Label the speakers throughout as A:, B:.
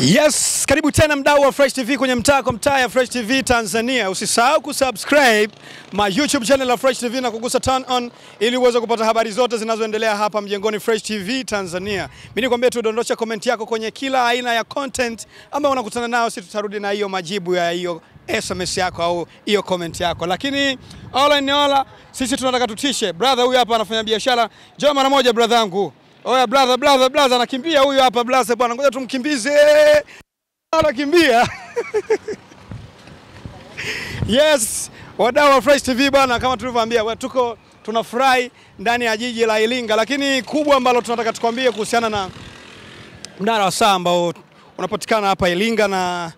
A: Yes, karibu tena mdau wa Fresh TV kwenye mtaa kwa mtaa ya Fresh TV Tanzania. Usisahau kusubscribe ma YouTube channel ya Fresh TV na kugusa turn on ili uweze kupata habari zote zinazoendelea hapa mjengoni Fresh TV Tanzania. Mimi nikwambia tu dondosha comment yako kwenye kila aina ya content ambayo unakutana nayo, sisi tutarudi na hiyo majibu ya hiyo SMS yako au hiyo comment yako. Lakini all in all, sisi tunataka tutishe. Brother huyu hapa anafanya biashara. Njoo mara moja brother yangu. Oya brother, brother, brother anakimbia huyu hapa brother bwana. Ngoja tumkimbize. Anakimbia. Yes, wadau wa Fresh TV bwana, kama tulivyoambia wa- tuko tunafurahi ndani ya jiji la Iringa, lakini kubwa ambalo tunataka tukwambie kuhusiana na mnara wa saa ambao unapatikana hapa Iringa na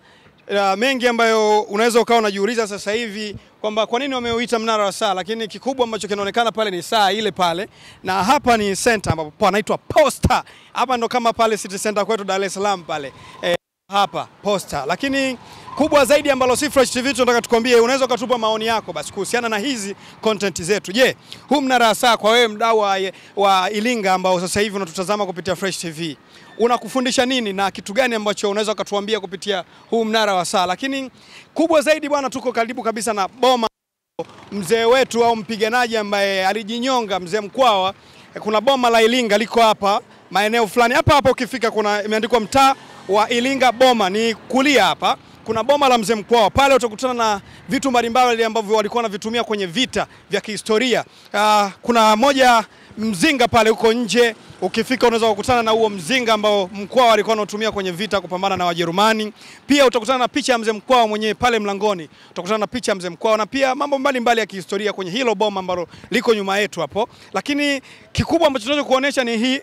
A: uh, mengi ambayo unaweza ukawa unajiuliza sasa hivi kwamba kwa nini wameuita mnara wa saa, lakini kikubwa ambacho kinaonekana pale ni saa ile pale, na hapa ni center ambapo panaitwa Posta. Hapa ndo kama pale City Center kwetu Dar es Salaam pale e, hapa Posta. Lakini kubwa zaidi ambalo si Fresh TV tunataka tukwambie, unaweza ukatupa maoni yako basi kuhusiana na hizi content zetu. Je, huu mnara saa kwa wewe mdau wa, Iringa ambao sasa hivi unatutazama kupitia Fresh TV unakufundisha nini na kitu gani ambacho unaweza ukatuambia kupitia huu mnara wa saa? Lakini kubwa zaidi bwana, tuko karibu kabisa na boma mzee wetu au mpiganaji ambaye alijinyonga mzee Mkwawa. Kuna boma la Ilinga liko hapa maeneo fulani hapa hapa, ukifika kuna imeandikwa mtaa wa Ilinga boma, ni kulia hapa kuna boma la mzee Mkwawa pale, utakutana na vitu mbalimbali ambavyo walikuwa wanavitumia kwenye vita vya kihistoria. Uh, kuna moja mzinga pale huko nje, ukifika unaweza kukutana na huo mzinga ambao Mkwawa alikuwa anatumia kwenye vita kupambana na Wajerumani. Pia utakutana na picha ya mzee Mkwawa mwenyewe pale mlangoni, utakutana na picha ya mzee Mkwawa na pia mambo mbalimbali ya kihistoria kwenye hilo boma ambalo liko nyuma yetu hapo, lakini kikubwa ambacho tunaweza kuonesha ni hii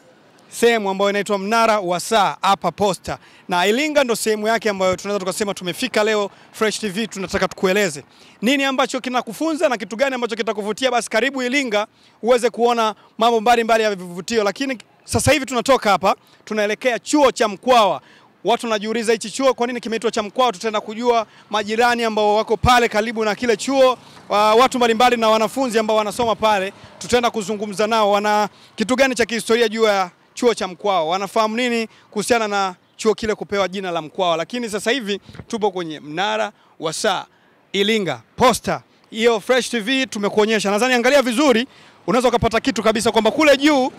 A: sehemu ambayo inaitwa mnara wa saa hapa Posta, na Ilinga ndo sehemu yake ambayo tunaweza tukasema tumefika leo. Fresh TV tunataka tukueleze nini ambacho kinakufunza na kitu gani ambacho kitakuvutia. Basi karibu Ilinga uweze kuona mambo mbalimbali ya vivutio, lakini sasa hivi tunatoka hapa tunaelekea chuo cha Mkwawa. Watu wanajiuliza hichi chuo kwa nini kimeitwa cha Mkwawa? Tutaenda kujua majirani ambao wako pale karibu na kile chuo, wa- watu mbalimbali na wanafunzi ambao wanasoma pale, tutaenda kuzungumza nao, wana kitu gani cha kihistoria juu ya chuo cha Mkwawa, wanafahamu nini kuhusiana na chuo kile kupewa jina la Mkwawa. Lakini sasa hivi tupo kwenye mnara wa saa Ilinga Posta. Hiyo Fresh TV tumekuonyesha, nadhani angalia vizuri, unaweza ukapata kitu kabisa kwamba kule juu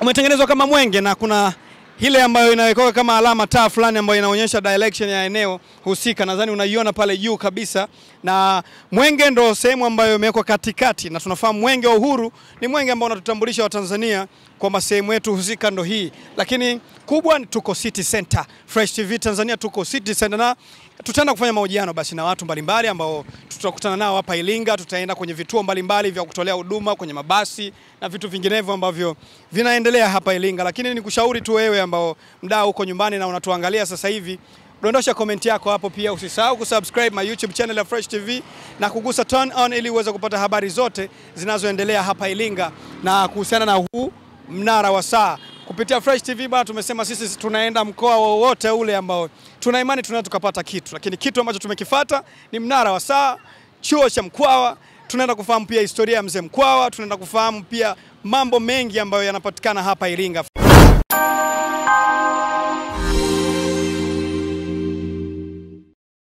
A: umetengenezwa kama mwenge na kuna ile ambayo inawekwa kama alama taa fulani ambayo inaonyesha direction ya eneo husika. Nadhani unaiona pale juu kabisa, na mwenge ndo sehemu ambayo imewekwa katikati, na tunafahamu mwenge wa uhuru ni mwenge ambao unatutambulisha Watanzania kwamba sehemu yetu husika ndo hii, lakini kubwa ni tuko City Center. Fresh TV Tanzania tuko City Center na tutaenda kufanya mahojiano basi na watu mbalimbali ambao tutakutana nao hapa Ilinga. Tutaenda kwenye vituo mbalimbali vya kutolea huduma kwenye mabasi na vitu vinginevyo ambavyo vinaendelea hapa Ilinga, lakini nikushauri tu wewe ambao mdau uko nyumbani na unatuangalia sasa hivi dondosha komenti yako hapo. Pia usisahau kusubscribe my YouTube channel ya Fresh TV na kugusa turn on ili uweze kupata habari zote zinazoendelea hapa Ilinga na kuhusiana na huu mnara wa saa kupitia Fresh TV bana, tumesema sisi tunaenda mkoa wowote ule ambao tuna imani tunaweza tukapata kitu, lakini kitu ambacho tumekifata ni mnara wa saa, chuo cha Mkwawa. Tunaenda kufahamu pia historia ya mzee Mkwawa, tunaenda kufahamu pia mambo mengi ambayo yanapatikana hapa Iringa.